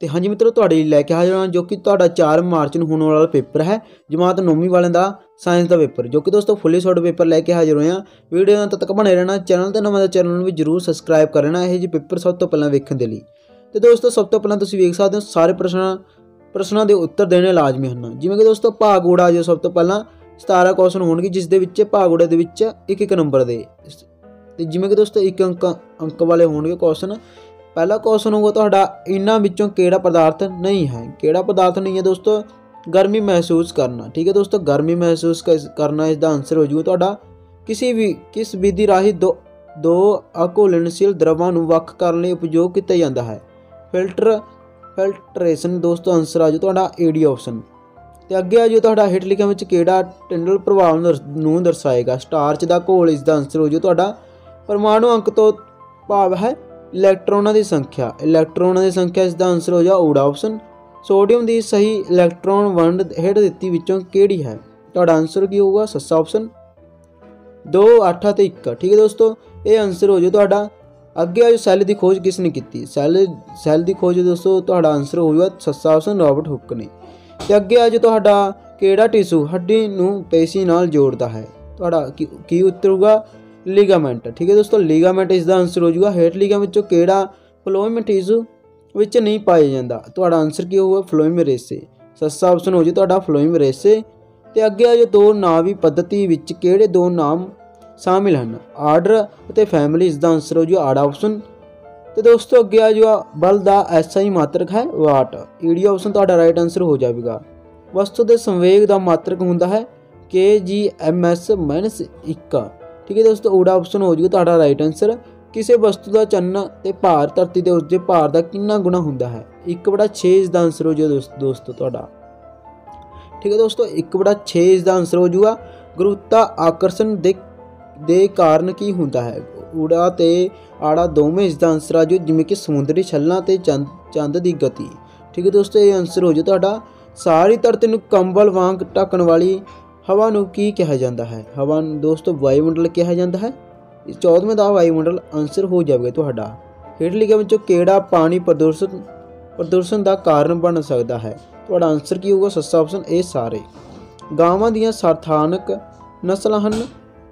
ਤੇ ਹਾਂਜੀ ਮਿੱਤਰੋ, ਤੁਹਾਡੇ ਲਈ ਲੈ ਕੇ ਹਾਜ਼ਰ ਹਾਂ ਜੋ ਕਿ ਤੁਹਾਡਾ 4 ਮਾਰਚ ਨੂੰ ਹੋਣ ਵਾਲਾ ਪੇਪਰ ਹੈ, ਜਮਾਤ 9ਵੀਂ ਵਾਲਿਆਂ ਦਾ ਸਾਇੰਸ ਦਾ ਪੇਪਰ। ਜੋ ਕਿ ਦੋਸਤੋ ਫੁੱਲੀ ਸੌਟ ਪੇਪਰ ਲੈ ਕੇ ਹਾਜ਼ਰ ਹੋਇਆ ਵੀਡੀਓ ਨਾਲ ਤੱਕ ਬਣੇ ਰਹਿਣਾ ਚੈਨਲ ਤੇ ਨਵਾਂ ਦਾ ਚੈਨਲ ਨੂੰ ਵੀ ਜਰੂਰ ਸਬਸਕ੍ਰਾਈਬ ਕਰ ਲੈਣਾ, ਇਹ ਜੀ ਪੇਪਰ ਸਭ ਤੋਂ ਪਹਿਲਾਂ ਵੇਖਣ ਦੇ ਲਈ। ਤੇ ਦੋਸਤੋ, ਸਭ ਤੋਂ ਪਹਿਲਾਂ ਤੁਸੀਂ ਵੇਖ ਸਕਦੇ ਹੋ, ਸਾਰੇ ਪ੍ਰਸ਼ਨਾਂ ਪ੍ਰਸ਼ਨਾਂ ਦੇ ਉੱਤਰ ਦੇਣੇ ਲਾਜ਼ਮੀ ਹਨ। ਜਿਵੇਂ ਕਿ ਦੋਸਤੋ, ਭਾਗ ਉੜਾ ਜੋ ਸਭ ਤੋਂ ਪਹਿਲਾਂ। 17 ਕੁਐਸਚਨ ਹੋਣਗੇ, ਜਿਸ ਦੇ ਵਿੱਚ ਭਾਗ ਊੜੇ ਦੇ ਵਿੱਚ ਇੱਕ ਇੱਕ ਨੰਬਰ ਦੇ। ਤੇ ਜਿਵੇਂ ਕਿ ਦੋਸਤੋ ਇੱਕ ਅੰਕ ਅੰਕ ਵਾਲੇ ਹੋਣਗੇ ਕੁਐਸਚਨ ਪਹਿਲਾ ਕੁਐਸਚਨ ਹੋਊਗਾ ਤੁਹਾਡਾ, ਇਹਨਾਂ ਵਿੱਚੋਂ ਕਿਹੜਾ ਪਦਾਰਥ ਨਹੀਂ ਹੈ? ਕਿਹੜਾ ਪਦਾਰਥ ਨਹੀਂ ਹੈ ਦੋਸਤੋ? ਗਰਮੀ ਮਹਿਸੂਸ ਕਰਨਾ, ਠੀਕ ਹੈ ਦੋਸਤੋ? ਗਰਮੀ ਮਹਿਸੂਸ ਕਰਨਾ ਇਸ ਦਾ ਆਨਸਰ ਹੋ ਜੂਗਾ ਤੁਹਾਡਾ। ਕਿਸੇ ਵੀ, ਕਿਸ ਵਿਧੀ ਰਾਹੀਂ ਦੋ ਦੋ ਅਘੁਲਣਸ਼ੀਲ ਦਰਵਾਂ ਨੂੰ ਵੱਖ ਕਰਨ ਲਈ ਉਪਯੋਗ ਕੀਤਾ ਜਾਂਦਾ ਹੈ? ਫਿਲਟਰ, ਫਿਲਟਰੇਸ਼ਨ ਦੋਸਤੋ ਆਨਸਰ ਆ ਜੋ ਤੁਹਾਡਾ ਏ ਡੀ ਆਪਸ਼ਨ ਤੇ ਅੱਗੇ ਆ ਜੋ ਤੁਹਾਡਾ ਹੇਠ ਲਿਖਿਆ ਵਿੱਚ ਕਿਹੜਾ ਟਿੰਡਲ ਪ੍ਰਭਾਵ ਨੂੰ ਦਰਸਾਏਗਾ? ਸਟਾਰਚ ਦਾ ਘੋਲ ਇਸ ਦਾ ਆਨਸਰ ਹੋ ਜੋ ਤੁਹਾਡਾ। ਪਰਮਾਣੂ ਅੰਕ ਤੋਂ ਭਾਵ ਹੈ ਇਲੈਕਟ੍ਰੋਨਾਂ ਦੀ ਸੰਖਿਆ। ਇਲੈਕਟ੍ਰੋਨਾਂ ਦੀ ਸੰਖਿਆ ਇਸ ਦਾ ਆਨਸਰ ਹੋ ਜਾ ਊੜਾ ਆਪਸ਼ਨ। ਸੋਡੀਅਮ ਦੀ ਸਹੀ ਇਲੈਕਟ੍ਰੋਨ ਵੰਡ ਹੇਠ ਦਿੱਤੀ ਵਿੱਚੋਂ ਕਿਹੜੀ ਹੈ? ਤੁਹਾਡਾ ਆਨਸਰ ਕੀ ਹੋਊਗਾ? ਸੱਸਾ ਆਪਸ਼ਨ 2 8 ਤੇ 1 ਠੀਕ ਹੈ ਦੋਸਤੋ, ਇਹ ਆਨਸਰ ਹੋ ਜਾ ਤੁਹਾਡਾ। ਅੱਗੇ ਆ ਜੋ ਸੈੱਲ ਦੀ ਖੋਜ ਕਿਸ ਨੇ ਕੀਤੀ? ਸੈੱਲ ਸੈੱਲ ਦੀ ਖੋਜ ਦੋਸਤੋ, ਤੁਹਾਡਾ ਆਨਸਰ ਹੋਊਗਾ ਸੱਸਾ ਆਪਸ਼ਨ ਰਾਬਰਟ ਹੁੱਕ ਨੇ ਤੇ ਅੱਗੇ ਆ ਜੋ ਤੁਹਾਡਾ ਕਿਹੜਾ ਟਿਸ਼ੂ ਹੱਡੀ ਨੂੰ ਪੇਸ਼ੀ ਨਾਲ ਜੋੜਦਾ ਹੈ? ਤੁਹਾਡਾ ਕੀ ਉੱਤਰ ਹੋਊਗਾ? ਲਿਗਾਮੈਂਟ ਠੀਕ ਹੈ ਦੋਸਤੋ ਲਿਗਾਮੈਂਟ ਇਸ ਦਾ ਆਨਸਰ ਹੋ ਜਾਊਗਾ। ਹੇਠ ਲਿਗਾਮੈਂਟ ਵਿੱਚੋਂ ਕਿਹੜਾ ਫਲੋਇਮ ਟਿਸ਼ੂ ਵਿੱਚ ਨਹੀਂ ਪਾਇਆ ਜਾਂਦਾ? ਤੁਹਾਡਾ ਆਨਸਰ ਕੀ ਹੋਊਗਾ? ਫਲੋਇਮ ਰੇਸੇ। ਸੱਸਾ ਆਪਸ਼ਨ ਹੋ ਜੀ ਤੁਹਾਡਾ ਫਲੋਇਮ ਰੇਸੇ। ਤੇ ਅੱਗੇ ਆ ਜੋ ਦੋ ਨਾਵੀ ਪੱਧਤੀ ਵਿੱਚ ਕਿਹੜੇ ਦੋ ਨਾਮ ਸ਼ਾਮਿਲ ਹਨ? ਆਰਡਰ ਅਤੇ ਫੈਮਿਲੀ ਇਸ ਦਾ ਆਨਸਰ ਹੋ ਜੀ ਆਰਡ ਆਪਸ਼ਨ ਤੇ ਦੋਸਤੋ, ਅੱਗੇ ਆ ਜੋ ਬਲ ਦਾ ਐਸਾ ਹੀ ਮਾਤਰਕ ਹੈ ਵਾਟ? ਈਡੀ ਆਪਸ਼ਨ ਤੁਹਾਡਾ ਰਾਈਟ ਆਨਸਰ ਹੋ ਜਾਵੇਗਾ। ਵਸਤੂ ਦੇ ਸੰਵੇਗ ਦਾ ਮਾਤਰਕ ਹੁੰਦਾ ਹੈ kgms 1 ਠੀਕ ਹੈ ਦੋਸਤੋ ਊੜਾ ਆਪਸ਼ਨ ਹੋ ਜੂਗਾ ਤੁਹਾਡਾ ਰਾਈਟ ਆਨਸਰ ਕਿਸੇ ਵਸਤੂ ਦਾ ਚੰਨ ਤੇ ਭਾਰ, ਧਰਤੀ ਦੇ ਉਸਦੇ ਭਾਰ ਦਾ ਕਿੰਨਾ ਗੁਣਾ ਹੁੰਦਾ ਹੈ? 1/6 ਇਸ ਦਾ ਆਨਸਰ ਹੋ ਜੂਗਾ ਦੋਸਤੋ ਤੁਹਾਡਾ। ਠੀਕ ਹੈ ਦੋਸਤੋ 1/6 ਇਸ ਦਾ ਆਨਸਰ ਹੋ ਜੂਗਾ। ਗੁਰੂਤਾ ਆਕਰਸ਼ਣ ਦੇ ਦੇ ਕਾਰਨ ਕੀ ਹੁੰਦਾ ਹੈ? ਊੜਾ ਤੇ ਆੜਾ ਦੋਵੇਂ ਇਸ ਦਾ ਆਨਸਰ ਆ ਜੋ, ਜਿਵੇਂ ਕਿ ਸਮੁੰਦਰੀ ਛੱਲਾਂ ਤੇ ਚੰਦ ਦੀ ਗਤੀ। ਠੀਕ ਹੈ ਦੋਸਤੋ, ਇਹ ਆਨਸਰ ਹੋ ਜੋ ਤੁਹਾਡਾ। ਸਾਰੀ ਧਰਤੀ ਨੂੰ ਕੰਬਲ ਵਾਂਗ ਢੱਕਣ ਵਾਲੀ ਹਵਾ ਨੂੰ ਕੀ ਕਿਹਾ ਜਾਂਦਾ ਹੈ? ਹਵਾ ਨੂੰ ਦੋਸਤੋ ਵਾਯੂਮੰਡਲ ਕਿਹਾ ਜਾਂਦਾ ਹੈ। ਇਸ 14ਵੇਂ ਦਾ ਵਾਯੂਮੰਡਲ ਆਨਸਰ ਹੋ ਜਾਵੇਗਾ ਤੁਹਾਡਾ। ਹੇਠ ਲਿਖਿਆ ਵਿੱਚੋਂ ਕਿਹੜਾ ਪਾਣੀ ਪ੍ਰਦੂਸ਼ਣ ਪ੍ਰਦੂਸ਼ਣ ਦਾ ਕਾਰਨ ਬਣ ਸਕਦਾ ਹੈ? ਤੁਹਾਡਾ ਆਨਸਰ ਕੀ ਹੋਊਗਾ? ਸੱਸਾ ਆਪਸ਼ਨ ਇਹ ਸਾਰੇ। ਗਾਵਾਂ ਦੀਆਂ ਸਥਾਨਕ ਨਸਲਾਂ ਹਨ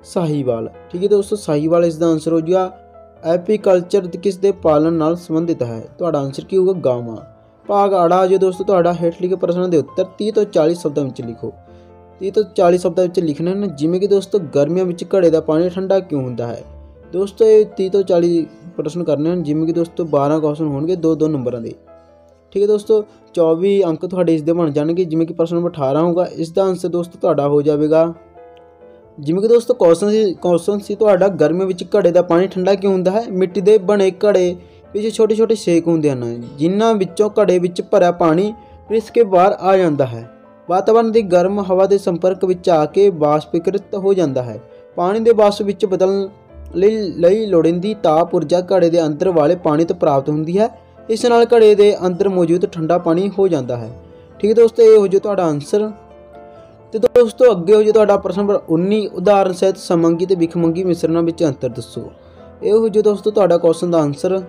ਸਾਹੀਵਾਲ। ਠੀਕ ਹੈ ਦੋਸਤੋ, ਸਾਹੀਵਾਲ ਇਸ ਦਾ ਆਨਸਰ ਹੋ ਜਾਊਗਾ ਐਪੀਕਲਚਰ ਕਿਸ ਦੇ ਪਾਲਣ ਨਾਲ ਸੰਬੰਧਿਤ ਹੈ? ਤੁਹਾਡਾ ਆਨਸਰ ਕੀ ਹੋਊਗਾ? ਗਾਵਾਂ। ਭਾਗ ਆੜਾ ਜੋ ਦੋਸਤੋ, ਤੁਹਾਡਾ ਹੇਠ ਲਿਖੇ ਪ੍ਰਸ਼ਨ ਦੇ ਉੱਤਰ 30 ਤੋਂ 40 ਸ਼ਬਦਾਂ ਵਿੱਚ ਲਿਖੋ। 30 ਤੋਂ 40 ਸ਼ਬਦਾਂ ਵਿੱਚ ਲਿਖਣਾ ਹੈ ਜਿਵੇਂ ਕਿ ਦੋਸਤੋ ਗਰਮੀਆਂ ਵਿੱਚ ਘੜੇ ਦਾ ਪਾਣੀ ਠੰਡਾ ਕਿਉਂ ਹੁੰਦਾ ਹੈ? ਦੋਸਤੋ ਇਹ 30 ਤੋਂ 40 ਪ੍ਰਸ਼ਨ ਕਰਨੇ ਹਨ, ਜਿਵੇਂ ਕਿ ਦੋਸਤੋ 12 ਕੁਐਸਚਨ ਹੋਣਗੇ, ਦੋ ਦੋ ਨੰਬਰਾਂ ਦੇ। ਠੀਕ ਹੈ ਦੋਸਤੋ 24 ਅੰਕ ਤੁਹਾਡੇ ਇਸ ਦੇ ਬਣ ਜਾਣਗੇ, ਜਿਵੇਂ ਕਿ ਪ੍ਰਸ਼ਨ ਨੰਬਰ 18 ਹੋਊਗਾ, ਇਸ ਦਾ ਆਨਸਰ ਦੋਸਤੋ ਤੁਹਾਡਾ ਹੋ ਜਾਵੇਗਾ। ਜਿਵੇਂ ਕਿ ਦੋਸਤੋ ਕੁਐਸਚਨ ਸੀ ਕੁਐਸਚਨ ਸੀ ਤੁਹਾਡਾ, ਗਰਮੀਆਂ ਵਿੱਚ ਘੜੇ ਦਾ ਪਾਣੀ ਠੰਡਾ ਕਿਉਂ ਹੁੰਦਾ ਹੈ? ਮਿੱਟੀ ਦੇ ਬਣੇ ਘੜੇ ਵਿੱਚ ਛੋਟੇ ਛੋਟੇ ਛੇਕ ਹੁੰਦੇ ਹਨ, ਜਿਨ੍ਹਾਂ ਵਿੱਚੋਂ ਘੜੇ ਵਿੱਚ ਭਰਿਆ ਪਾਣੀ ਰਿਸ ਕੇ ਬਾਹਰ ਆ ਜਾਂਦਾ ਹੈ। ਵਾਤਾਵਰਣ ਦੀ ਗਰਮ ਹਵਾ ਦੇ ਸੰਪਰਕ ਵਿੱਚ ਆ ਕੇ ਬਾਸ਼ਪੀਕ੍ਰਿਤ ਹੋ ਜਾਂਦਾ ਹੈ। ਪਾਣੀ ਦੇ ਵਾਸ਼ਪ ਵਿੱਚ ਬਦਲਣ ਲਈ ਲਈ ਲੋੜੀਂਦੀ ਤਾਪ ਊਰਜਾ ਘੜੇ ਦੇ ਅੰਦਰ ਵਾਲੇ ਪਾਣੀ ਤੋਂ ਪ੍ਰਾਪਤ ਹੁੰਦੀ ਹੈ। ਇਸ ਨਾਲ ਘੜੇ ਦੇ ਅੰਦਰ ਮੌਜੂਦ ਠੰਡਾ ਪਾਣੀ ਹੋ ਜਾਂਦਾ ਹੈ। ਠੀਕ ਹੈ ਦੋਸਤੋ, ਇਹ ਹੋ ਜੋ ਤੁਹਾਡਾ ਆਨਸਰ ਤੇ ਦੋਸਤੋ, ਅੱਗੇ ਹੋ ਜੋ ਤੁਹਾਡਾ ਪ੍ਰਸ਼ਨ ਨੰਬਰ 19 ਉਦਾਹਰਨ ਸਹਿਤ ਸਮੰਗੀ ਤੇ ਵਿਖਮੰਗੀ ਮਿਸ਼ਰਣਾਂ ਵਿੱਚ ਅੰਤਰ ਦੱਸੋ। ਇਹ ਹੋ ਜੋ ਦੋਸਤੋ ਤੁਹਾਡਾ ਕੁਐਸਚਨ ਦਾ ਆਨਸਰ